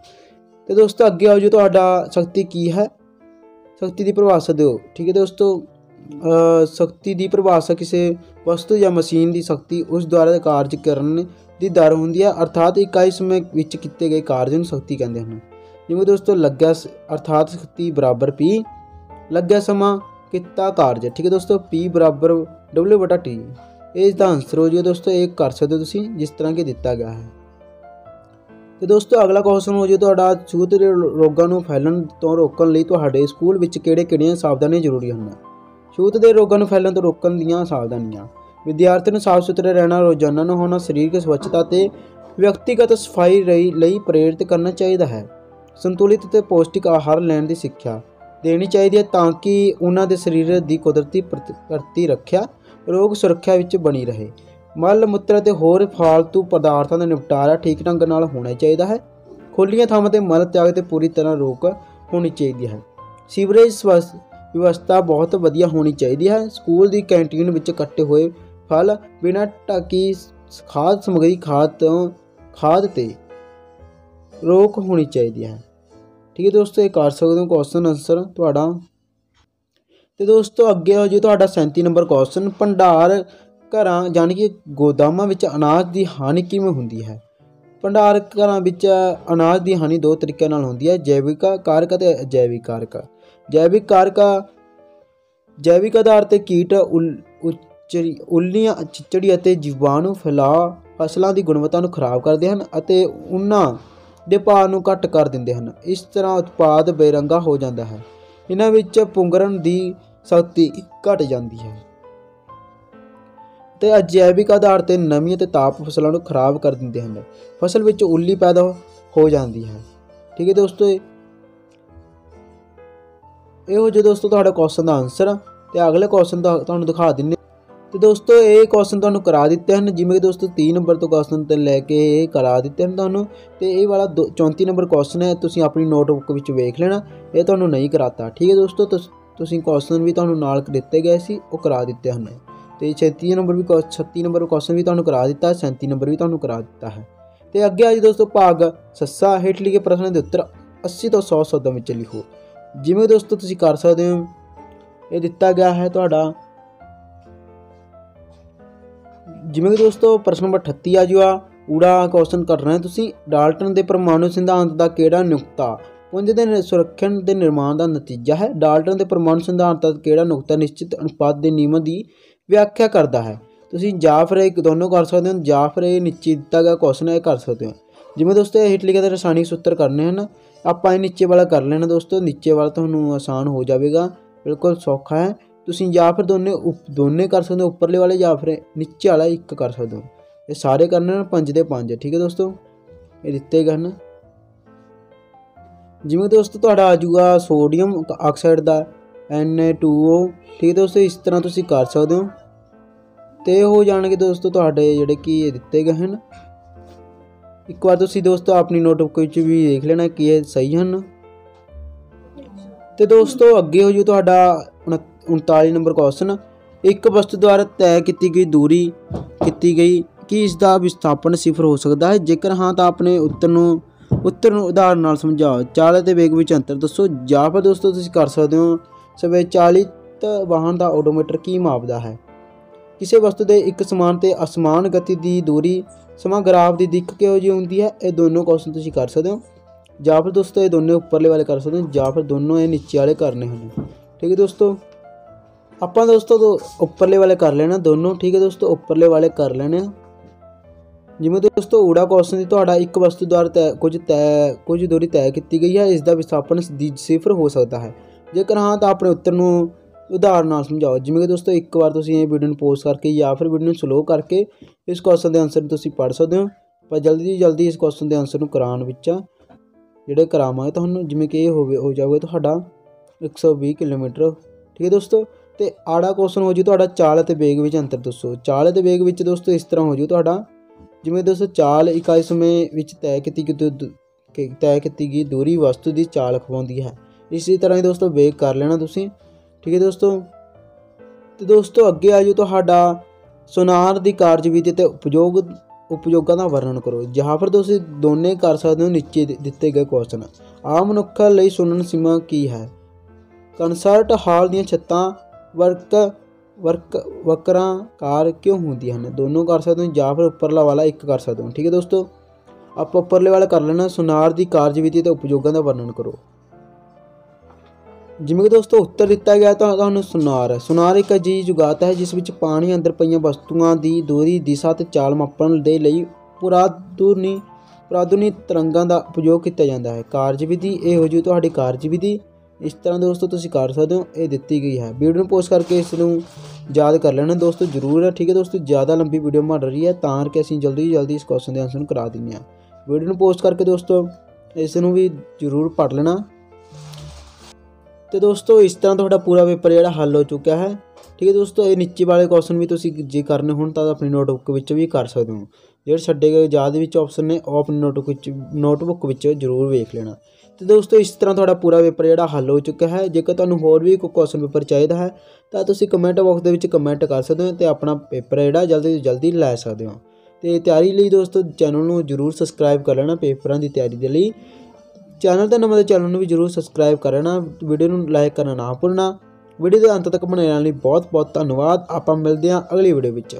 ਤੇ ਦੋਸਤੋ, ਅੱਗੇ ਆਓ ਜੀ, ਤੁਹਾਡਾ ਸ਼ਕਤੀ ਕੀ ਹੈ? ਸ਼ਕਤੀ ਦੀ ਪਰਿਭਾਸ਼ਾ ਦਿਓ। ਠੀਕ ਹੈ ਦੋਸਤੋ ਸ਼ਕਤੀ ਦੀ ਪਰਿਭਾਸ਼ਾ ਕਿਸੇ ਵਸਤੂ ਜਾਂ ਮਸ਼ੀਨ ਦੀ ਸ਼ਕਤੀ ਉਸ ਦੁਆਰਾ ਕਾਰਜ ਕਰਨ ਦੀ ਦਰ ਹੁੰਦੀ ਹੈ। ਅਰਥਾਤ ਇਕਾਈ ਸਮੇਂ ਵਿੱਚ ਕੀਤੇ ਗਏ ਕਾਰਜ ਨੂੰ ਸ਼ਕਤੀ ਕਹਿੰਦੇ ਹਨ। ਜਿਵੇਂ ਦੋਸਤੋ ਲੱਗਿਆ ਅਰਥਾਤ ਸ਼ਕਤੀ ਬਰਾਬਰ P, ਲੱਗਿਆ ਸਮਾਂ ਕੀਤਾ ਕਾਰਜ। ਠੀਕ ਹੈ ਦੋਸਤੋ, P ਬਰਾਬਰ W T ਇਸ ਦਾ ਆਨਸਰ ਹੋ ਜੀ ਦੋਸਤੋ, ਇਹ ਕਰ ਸਕਦੇ ਹੋ ਤੁਸੀਂ, ਜਿਸ ਤਰ੍ਹਾਂ ਕਿ ਦਿੱਤਾ ਗਿਆ ਹੈ। ਤੇ ਦੋਸਤੋ, ਅਗਲਾ ਕੁਐਸਚਨ ਹੋ ਜੀ ਤੁਹਾਡਾ, ਛੂਤ ਦੇ ਰੋਗਾਂ ਨੂੰ ਫੈਲਣ ਤੋਂ ਰੋਕਣ ਲਈ ਤੁਹਾਡੇ ਸਕੂਲ ਵਿੱਚ ਕਿਹੜੇ-ਕਿਹੜੀਆਂ ਸਾਵਧਾਨੀਆਂ ਜ਼ਰੂਰੀ ਹਨ? ਛੂਤ ਦੇ ਰੋਗਾਂ ਨੂੰ ਫੈਲਣ ਤੋਂ ਰੋਕਣ ਦੀਆਂ ਸਾਵਧਾਨੀਆਂ। ਵਿਦਿਆਰਥੀ ਨੂੰ ਸਾਫ਼ ਸੁਥਰੇ ਰਹਿਣਾ, ਰੋਜ਼ਾਨਾ ਨਹਾਉਣਾ, ਸਰੀਰਕ ਸਵੱਛਤਾ ਤੇ ਵਿਅਕਤੀਗਤ ਸਫ਼ਾਈ ਲਈ ਪ੍ਰੇਰਿਤ ਕਰਨਾ ਚਾਹੀਦਾ ਹੈ। ਸੰਤੁਲਿਤ ਤੇ ਪੌਸ਼ਟਿਕ ਆਹਾਰ ਲੈਣ ਦੀ ਸਿੱਖਿਆ ਦੇਣੀ ਚਾਹੀਦੀ ਹੈ ਤਾਂ ਕਿ ਉਹਨਾਂ ਦੇ ਸਰੀਰ ਦੀ ਕੁਦਰਤੀ ਪ੍ਰਤੀ ਰੱਖਿਆ, ਰੋਗ ਸੁਰੱਖਿਆ ਵਿੱਚ ਬਣੀ ਰਹੇ। ਮਲ, ਮੂਤਰ ਅਤੇ ਹੋਰ ਫਾਲਤੂ ਪਦਾਰਥਾਂ ਦਾ ਨਿਪਟਾਰਾ ਠੀਕ ਢੰਗ ਨਾਲ ਹੋਣਾ ਚਾਹੀਦਾ ਹੈ। ਖੁੱਲੀਆਂ ਥਾਵਾਂ ਤੇ ਮਲ ਤਿਆਗ ਤੇ ਪੂਰੀ ਤਰ੍ਹਾਂ ਰੋਕ ਹੋਣੀ ਚਾਹੀਦੀ ਹੈ। ਸੀਵਰੇਜ ਵਿਵਸਥਾ ਬਹੁਤ ਵਧੀਆ ਹੋਣੀ ਚਾਹੀਦੀ ਹੈ। ਸਕੂਲ ਦੀ ਕੈਂਟੀਨ ਵਿੱਚ ਕੱਟੇ ਹੋਏ ਫਲ ਬਿਨਾਂ ਟਾਕੀ ਖਾਦ ਸਮਗਰੀ ਖਾਦ ਤੋਂ, ਖਾਦ ਤੇ ਰੋਕ ਹੋਣੀ ਚਾਹੀਦੀ ਹੈ। ਠੀਕ ਹੈ ਦੋਸਤੋ, ਇਹ ਕਰ ਸਕਦੇ ਹੋ ਕੁਐਸਚਨ ਆਨਸਰ ਤੁਹਾਡਾ। ਤੇ ਦੋਸਤੋ, ਅੱਗੇ ਹੋ ਜੀ ਤੁਹਾਡਾ 37 ਨੰਬਰ ਕੁਐਸਚਨ ਭੰਡਾਰ ਘਰਾਂ ਜਾਨੀ ਕਿ ਗੋਦਾਮਾਂ ਵਿੱਚ ਅਨਾਜ ਦੀ ਹਾਨੀ ਕਿਵੇਂ ਹੁੰਦੀ ਹੈ? ਭੰਡਾਰ ਘਰਾਂ ਵਿੱਚ ਅਨਾਜ ਦੀ ਹਾਨੀ ਦੋ ਤਰੀਕਿਆਂ ਨਾਲ ਹੁੰਦੀ ਹੈ। ਜੈਵਿਕ ਕਾਰਕ ਅਤੇ ਅਜੈਵਿਕ ਕਾਰਕ। ਜੈਵਿਕ ਕਾਰਕ ਜੈਵਿਕ ਆਧਾਰ ਤੇ ਕੀਟ ਉੱਲੀਆਂ, ਚਿਚੜੀ ਅਤੇ ਜੀਵਾਣੂ ਫੈਲਾ, ਫਸਲਾਂ ਦੀ ਗੁਣਵੱਤਾ ਨੂੰ ਖਰਾਬ ਕਰਦੇ ਹਨ ਅਤੇ ਉਹਨਾਂ ਦੇ ਭਾਅ ਨੂੰ ਘੱਟ ਕਰ ਦਿੰਦੇ ਹਨ। ਇਸ ਤਰ੍ਹਾਂ ਉਤਪਾਦ ਬੇਰੰਗਾ ਹੋ ਜਾਂਦਾ ਹੈ। ਇਹਨਾਂ ਵਿੱਚ ਪੁੰਗਰਨ ਦੀ ਸ਼ਕਤੀ ਘਟ ਜਾਂਦੀ ਹੈ। ਤੇ ਅਜੈਵਿਕ ਆਧਾਰ ਤੇ ਨਮੀ ਅਤੇ ਤਾਪ ਫਸਲਾਂ ਨੂੰ ਖਰਾਬ ਕਰ ਦਿੰਦੇ ਹਨ। ਫਸਲ ਵਿੱਚ ਉੱਲੀ ਪੈਦਾ ਹੋ ਜਾਂਦੀ ਹੈ। ਠੀਕ ਹੈ ਦੋਸਤੋ, ਇਹੋ ਜਿਹੇ ਦੋਸਤੋ, ਤੁਹਾਡਾ ਕੁਐਸਚਨ ਦਾ ਆਨਸਰ ਤੇ ਅਗਲੇ ਕੁਐਸਚਨ ਦਾ ਤੁਹਾਨੂੰ ਦਿਖਾ ਦਿੰਨੇ ਤੇ ਦੋਸਤੋ, ਇਹ ਕੁਐਸਚਨ ਤੁਹਾਨੂੰ ਕਰਾ ਦਿੱਤੇ ਹਨ। ਜਿਵੇਂ ਕਿ ਦੋਸਤੋ 3 ਨੰਬਰ ਤੋਂ ਕੁਐਸਚਨ ਤੇ ਲੈ ਕੇ ਇਹ ਕਰਾ ਦਿੱਤੇ ਹਨ ਤੁਹਾਨੂੰ। ਤੇ ਇਹ ਵਾਲਾ 34 ਨੰਬਰ ਕੁਐਸਚਨ ਹੈ, ਤੁਸੀਂ ਆਪਣੀ ਨੋਟਬੁੱਕ ਵਿੱਚ ਵੇਖ ਲੈਣਾ। ਇਹ ਤੁਹਾਨੂੰ ਨਹੀਂ ਕਰਾਤਾ। ਠੀਕ ਹੈ ਦੋਸਤੋ, ਤੁਸੀਂ ਕੁਐਸਚਨ ਵੀ ਤੁਹਾਨੂੰ ਨਾਲ ਦਿੱਤੇ ਗਏ ਸੀ, ਉਹ ਕਰਾ ਦਿੱਤੇ ਹਨ। ਤੇ 36 ਨੰਬਰ ਵੀ 36 ਨੰਬਰ ਕੁਐਸਚਨ ਵੀ ਤੁਹਾਨੂੰ ਕਰਾ ਦਿੱਤਾ 37 ਨੰਬਰ ਵੀ ਤੁਹਾਨੂੰ ਕਰਾ ਦਿੱਤਾ ਹੈ। ਤੇ ਅੱਗੇ ਅੱਜ ਦੋਸਤੋ, ਭਾਗ ਸੱਸਾ ਹੇਠ ਲਿਖੇ ਪ੍ਰਸ਼ਨ ਦੇ ਉੱਤਰ 80 ਤੋਂ 100 ਸ਼ਬਦਾਂ ਵਿੱਚ ਲਿਖੋ। ਜਿਵੇਂ ਦੋਸਤੋ, ਤੁਸੀਂ ਕਰ ਸਕਦੇ ਹੋ। ਇਹ ਦਿੱਤਾ ਗਿਆ ਹੈ ਤੁਹਾਡਾ ਜਿਵੇਂ ਕਿ ਦੋਸਤੋ, ਪ੍ਰਸ਼ਨ ਨੰਬਰ 38 ਆ ਜੂਆ। ਊੜਾ ਕੁਐਸਚਨ ਕਰ ਰਹੇ ਤੁਸੀਂ। ਡਾਲਟਨ ਦੇ ਪਰਮਾਣੂ ਸਿਧਾਂਤ ਦਾ ਕਿਹੜਾ ਨੁਕਤਾ? ਪੁੰਜ ਦੇ ਸੁਰੱਖਣ ਦੇ ਨਿਰਮਾਣ ਦਾ ਨਤੀਜਾ ਹੈ। ਡਾਲਟਨ ਦੇ ਪਰਮਾਣੂ ਸਿਧਾਂਤ ਦਾ ਕਿਹੜਾ ਨੁਕਤਾ ਨਿਸ਼ਚਿਤ ਅਨੁਪਾਤ ਦੇ ਨਿਯਮਾਂ ਦੀ ਵਿਆਖਿਆ ਕਰਦਾ ਹੈ? ਤੁਸੀਂ ਜਾਂ ਫਿਰ ਇਹ ਦੋਨੋਂ ਕਰ ਸਕਦੇ ਹੋ। ਜਾਂ ਫਿਰ ਇਹ ਨੀਚੇ ਦਿੱਤਾ ਗਿਆ ਕੁਐਸਚਨ ਹੈ ਇਹ ਕਰ ਸਕਦੇ ਹੋ। ਜਿਵੇਂ ਦੋਸਤੋ, ਇਹ ਹੇਠ ਲਿਖੇ ਦੇ ਰਸਾਇਣਿਕ ਸੂਤਰ ਕਰਨੇ ਹਨ। ਆਪਾਂ ਇਹ ਨੀਚੇ ਵਾਲਾ ਕਰ ਲੈਣਾ ਦੋਸਤੋ। ਨੀਚੇ ਵਾਲਾ ਤੁਹਾਨੂੰ ਆਸਾਨ ਹੋ ਜਾਵੇਗਾ। ਬਿਲਕੁਲ ਸੌਖਾ ਹੈ। ਤੁਸੀਂ ਜਾਂ ਫਿਰ ਦੋਨੇ ਦੋਨੇ ਕਰ ਸਕਦੇ ਹੋ, ਉੱਪਰਲੇ ਵਾਲੇ ਜਾਂ ਫਿਰ ਨੀਚੇ ਵਾਲਾ ਇੱਕ ਕਰ ਸਕਦੇ ਹੋ। ਇਹ ਸਾਰੇ ਕਰਨੇ ਨੇ, ਪੰਜ ਦੇ ਪੰਜ ਠੀਕ ਹੈ ਦੋਸਤੋ? ਇਹ ਦਿੱਤੇ ਗਏ ਹਨ। ਜਿਵੇਂ ਦੋਸਤੋ, ਤੁਹਾਡਾ ਆ ਜਾਊਗਾ ਸੋਡੀਅਮ ਆਕਸਾਈਡ ਦਾ Na2O ਠੀਕ ਹੈ ਦੋਸਤੋ? ਇਸ ਤਰ੍ਹਾਂ ਤੁਸੀਂ ਕਰ ਸਕਦੇ ਹੋ। ਤੇ ਹੋ ਜਾਣਗੇ ਦੋਸਤੋ ਤੁਹਾਡੇ ਜਿਹੜੇ ਕੀ ਇਹ ਦਿੱਤੇ ਗਏ ਹਨ। ਇੱਕ ਵਾਰ ਤੁਸੀਂ ਦੋਸਤੋ ਆਪਣੀ ਨੋਟਬੁੱਕ ਵਿੱਚ ਵੀ ਦੇਖ ਲੈਣਾ ਕਿ ਇਹ ਸਹੀ ਹਨ। ਤੇ ਦੋਸਤੋ ਅੱਗੇ ਹੋ ਜੂ ਤੁਹਾਡਾ 39 ਨੰਬਰ ਕੁਐਸਚਨ ਇੱਕ ਵਸਤੂ ਦੁਆਰਾ ਤੈਅ ਕੀਤੀ ਗਈ ਦੂਰੀ ਕੀਤੀ ਗਈ, ਕਿ ਇਸ ਦਾ ਵਿਸਥਾਪਨ ਸਿਫਰ ਹੋ ਸਕਦਾ ਹੈ? ਜੇਕਰ ਹਾਂ, ਤਾਂ ਆਪਣੇ ਉੱਤਰ ਨੂੰ ਉੱਤਰ ਨੂੰ ਉਦਾਹਰਨ ਨਾਲ ਸਮਝਾਓ। ਚਾਲ ਅਤੇ ਵੇਗ ਵਿੱਚ ਅੰਤਰ ਦੱਸੋ। ਜਾਂ ਫਿਰ ਦੋਸਤੋ, ਤੁਸੀਂ ਕਰ ਸਕਦੇ ਹੋ ਸਵੇ ਚਾਲਿਤ ਵਾਹਨ ਦਾ ਓਡੋਮੀਟਰ ਕੀ ਮਾਪਦਾ ਹੈ? ਕਿਸੇ ਵਸਤੂ ਦੇ ਇੱਕ ਸਮਾਨ ਤੇ ਅਸਮਾਨ ਗਤੀ ਦੀ ਦੂਰੀ, ਸਮਾਂ ਗ੍ਰਾਫ ਦੀ ਦਿੱਖ ਕਿਹੋ ਜਿਹੀ ਹੁੰਦੀ ਹੈ? ਇਹ ਦੋਨੋਂ ਕੁਐਸਚਨ ਤੁਸੀਂ ਕਰ ਸਕਦੇ ਹੋ। ਜਾਂ ਫਿਰ ਦੋਸਤੋ, ਇਹ ਦੋਨੇ ਉੱਪਰਲੇ ਵਾਲੇ ਕਰ ਸਕਦੇ ਹੋ, ਜਾਂ ਫਿਰ ਦੋਨੋਂ ਇਹ ਨੀਚੇ ਵਾਲੇ ਕਰਨੇ ਹਨ ਠੀਕ ਹੈ ਦੋਸਤੋ ਆਪਾਂ ਦੋਸਤੋ ਦੋ ਉੱਪਰਲੇ ਵਾਲੇ ਕਰ ਲੈਣਾ ਦੋਨੋਂ, ਠੀਕ ਹੈ ਦੋਸਤੋ? ਉੱਪਰਲੇ ਵਾਲੇ ਕਰ ਲੈਣੇ ਆ। ਜਿਵੇਂ ਦੋਸਤੋ ਊੜਾ ਕੁਐਸਚਨ ਦੀ ਤੁਹਾਡਾ ਇੱਕ ਵਸਤੂ ਦੁਆਰਾ ਤੈ, ਕੁਝ ਤੈ, ਕੁਝ ਦੂਰੀ ਤੈਅ ਕੀਤੀ ਗਈ ਹੈ ਇਸ ਦਾ ਵਿਸਥਾਪਨ ਦੀ ਸਿਫਰ ਹੋ ਸਕਦਾ ਹੈ। ਜੇਕਰ ਹਾਂ ਤਾਂ ਆਪਣੇ ਉੱਤਰ ਨੂੰ ਉਦਾਹਰਨ ਨਾਲ ਸਮਝਾਓ। ਜਿਵੇਂ ਕਿ ਦੋਸਤੋ ਇੱਕ ਵਾਰ ਤੁਸੀਂ ਇਹ ਵੀਡੀਓ ਨੂੰ ਪੋਜ਼ ਕਰਕੇ ਜਾਂ ਫਿਰ ਵੀਡੀਓ ਨੂੰ ਸਲੋ ਕਰਕੇ ਇਸ ਕੁਐਸਚਨ ਦੇ ਆਨਸਰ ਤੁਸੀਂ ਪੜ੍ਹ ਸਕਦੇ ਹੋ। ਪਰ ਜਲਦੀ ਤੋਂ ਜਲਦੀ ਇਸ ਕੁਐਸਚਨ ਦੇ ਆਨਸਰ ਨੂੰ ਕਰਾਉਣ ਵਿੱਚ ਜਿਹੜੇ ਕਰਾਵਾਂਗੇ ਤੁਹਾਨੂੰ, ਜਿਵੇਂ ਕਿ ਇਹ ਹੋਵੇ, ਹੋ ਜਾਊਗਾ ਤੁਹਾਡਾ 120 ਕਿਲੋਮੀਟਰ। ਠੀਕ ਹੈ ਦੋਸਤੋ? ਤੇ ਆੜਾ ਕੁਐਸਚਨ ਹੋ ਜੀ ਤੁਹਾਡਾ, ਚਾਲ ਅਤੇ ਵੇਗ ਵਿੱਚ ਅੰਤਰ ਦੱਸੋ। ਚਾਲ ਅਤੇ ਵੇਗ ਵਿੱਚ ਦੋਸਤੋ ਇਸ ਤਰ੍ਹਾਂ ਹੋ ਜੂ ਤੁਹਾਡਾ, ਜਿਵੇਂ ਦੋਸਤੋ ਚਾਲ ਇਕਾਈ ਸਮੇਂ ਵਿੱਚ ਤੈਅ ਕੀਤੀ ਗਈ ਤੈਅ ਕੀਤੀ ਗਈ ਦੂਰੀ ਵਸਤੂ ਦੀ ਚਾਲ ਖਵਾਉਂਦੀ ਹੈ। ਇਸੇ ਤਰ੍ਹਾਂ ਹੀ ਦੋਸਤੋ ਵੇਗ ਕਰ ਲੈਣਾ ਤੁਸੀਂ। ਠੀਕ ਹੈ ਦੋਸਤੋ? ਤੇ ਦੋਸਤੋ ਅੱਗੇ ਆ ਜੋ ਤੁਹਾਡਾ ਸੁਨਾਰ ਦੀ ਕਾਰਜਵਿਧੀ ਤੇ ਉਪਯੋਗ, ਉਪਯੋਗਾਂ ਦਾ ਵਰਣਨ ਕਰੋ। ਜਾਂ ਫਿਰ ਤੁਸੀਂ ਦੋਨੇ ਕਰ ਸਕਦੇ ਹੋ, ਨੀਚੇ ਦਿੱਤੇ ਗਏ ਕੁਐਸਚਨ ਆਮ ਮਨੁੱਖਾਂ ਲਈ ਸੁਣਨ ਸੀਮਾ ਕੀ ਹੈ? ਕਨਸਰਟ ਹਾਲ ਦੀਆਂ ਛੱਤਾਂ ਵਰਕ ਵਰਕ, ਵਕਰਾਂ, ਕਾਰ ਕਿਉਂ ਹੁੰਦੀਆਂ ਹਨ? ਦੋਨੋਂ ਕਰ ਸਕਦੇ ਹੋ ਜਾਂ ਫਿਰ ਉੱਪਰਲਾ ਵਾਲਾ ਇੱਕ ਕਰ ਸਕਦੇ ਹੋ। ਠੀਕ ਹੈ ਦੋਸਤੋ? ਆਪਾਂ ਉੱਪਰਲੇ ਵਾਲਾ ਕਰ ਲੈਣਾ, ਸੁਨਾਰ ਦੀ ਕਾਰਜਵਿਧੀ ਤੇ ਉਪਯੋਗਾਂ ਦਾ ਵਰਣਨ ਕਰੋ। ਜਿਵੇਂ ਕਿ ਦੋਸਤੋ, ਉੱਤਰ ਦਿੱਤਾ ਗਿਆ ਤਾਂ ਤੁਹਾਨੂੰ ਸੁਨਾਰ ਹੈ। ਸੁਨਾਰ ਇੱਕ ਅਜਿਹੀ ਜੁਗਾਤ ਹੈ, ਜਿਸ ਵਿੱਚ ਪਾਣੀ ਅੰਦਰ ਪਈਆਂ ਵਸਤੂਆਂ ਦੀ ਦੂਰੀ, ਦਿਸ਼ਾ ਤੇ ਚਾਲ ਮਾਪਣ ਦੇ ਲਈ ਪੁਰਾਦੁਨੀ ਪੁਰਾਦੁਨੀ ਤਰੰਗਾਂ ਦਾ ਉਪਯੋਗ ਕੀਤਾ ਜਾਂਦਾ ਹੈ। ਕਾਰਜਵਿਧੀ, ਇਹ ਹੋ ਜੂ ਤੁਹਾਡੀ ਕਾਰਜਵਿਧੀ ਇਸ ਤਰ੍ਹਾਂ ਦੋਸਤੋ ਤੁਸੀਂ ਕਰ ਸਕਦੇ ਹੋ, ਇਹ ਦਿੱਤੀ ਗਈ ਹੈ। ਵੀਡੀਓ ਨੂੰ ਪੋਸਟ ਕਰਕੇ ਇਸ ਨੂੰ ਯਾਦ ਕਰ ਲੈਣਾ ਦੋਸਤੋ, ਜ਼ਰੂਰ ਹੈ, ਠੀਕ ਹੈ ਦੋਸਤੋ? ਜ਼ਿਆਦਾ ਲੰਬੀ ਵੀਡੀਓ ਬਣ ਰਹੀ ਹੈ, ਤਾਂ ਕਿ ਅਸੀਂ ਜਲਦੀ ਜਲਦੀ ਇਸ ਕੁਐਸਚਨ ਦੇ ਆਨਸਰ ਨੂੰ ਕਰਾ ਦਿੰਦੇ ਹਾਂ। ਵੀਡੀਓ ਨੂੰ ਪੋਸਟ ਕਰਕੇ ਦੋਸਤੋ, ਇਸ ਨੂੰ ਵੀ ਜ਼ਰੂਰ ਪੜ੍ਹ ਲੈਣਾ। ਤੇ ਦੋਸਤੋ, ਇਸ ਤਰ੍ਹਾਂ ਤੁਹਾਡਾ ਪੂਰਾ ਪੇਪਰ ਜਿਹੜਾ ਹੱਲ ਹੋ ਚੁੱਕਿਆ ਹੈ, ਠੀਕ ਹੈ ਦੋਸਤੋ? ਇਹ ਨੀਚੇ ਵਾਲੇ ਕੁਐਸਚਨ ਵੀ ਤੁਸੀਂ ਜੇ ਕਰਨੇ ਹੋਣ, ਤਾਂ ਆਪਣੀ ਨੋਟਬੁੱਕ ਵਿੱਚ ਵੀ ਕਰ ਸਕਦੇ ਹੋ। ਜਿਹੜੇ ਛੱਡੇ ਗਏ ਯਾਦ ਵਿੱਚ ਆਪਸ਼ਨ ਨੇ, ਉਹ ਆਪਣੀ ਨੋਟਬੁੱਕ ਵਿੱਚ ਨੋਟਬੁੱਕ ਵਿੱਚ ਜ਼ਰੂਰ ਵੇਖ ਲੈਣਾ। ਤੇ ਦੋਸਤੋ, ਇਸ ਤਰ੍ਹਾਂ ਤੁਹਾਡਾ ਪੂਰਾ ਪੇਪਰ ਜਿਹੜਾ ਹੱਲ ਹੋ ਚੁੱਕਾ ਹੈ। ਜੇਕਰ ਤੁਹਾਨੂੰ ਹੋਰ ਵੀ ਕੋਈ ਕੁਐਸਚਨ ਪੇਪਰ ਚਾਹੀਦਾ ਹੈ, ਤਾਂ ਤੁਸੀਂ ਕਮੈਂਟ ਬਾਕਸ ਦੇ ਵਿੱਚ ਕਮੈਂਟ ਕਰ ਸਕਦੇ ਹੋ ਤੇ ਆਪਣਾ ਪੇਪਰ ਜਿਹੜਾ ਜਲਦੀ ਤੋਂ ਜਲਦੀ ਲੈ ਸਕਦੇ ਹੋ। ਤੇ ਤਿਆਰੀ ਲਈ ਦੋਸਤੋ ਚੈਨਲ ਨੂੰ ਜਰੂਰ ਸਬਸਕ੍ਰਾਈਬ ਕਰ ਲੈਣਾ ਪੇਪਰਾਂ ਦੀ ਤਿਆਰੀ ਦੇ ਲਈ। ਚੈਨਲ ਤੇ ਨਵਾਂ ਚੈਨਲ ਨੂੰ ਵੀ ਜਰੂਰ ਸਬਸਕ੍ਰਾਈਬ ਕਰ ਲੈਣਾ ਵੀਡੀਓ ਨੂੰ ਲਾਈਕ ਕਰਨਾ ਨਾ ਭੁੱਲਣਾ। ਵੀਡੀਓ ਦੇ ਅੰਤ ਤੱਕ ਬਣੇ ਰਹਿਣ ਲਈ ਬਹੁਤ ਬਹੁਤ ਧੰਨਵਾਦ। ਆਪਾਂ ਮਿਲਦੇ ਹਾਂ ਅਗਲੀ ਵੀਡੀਓ ਵਿੱਚ।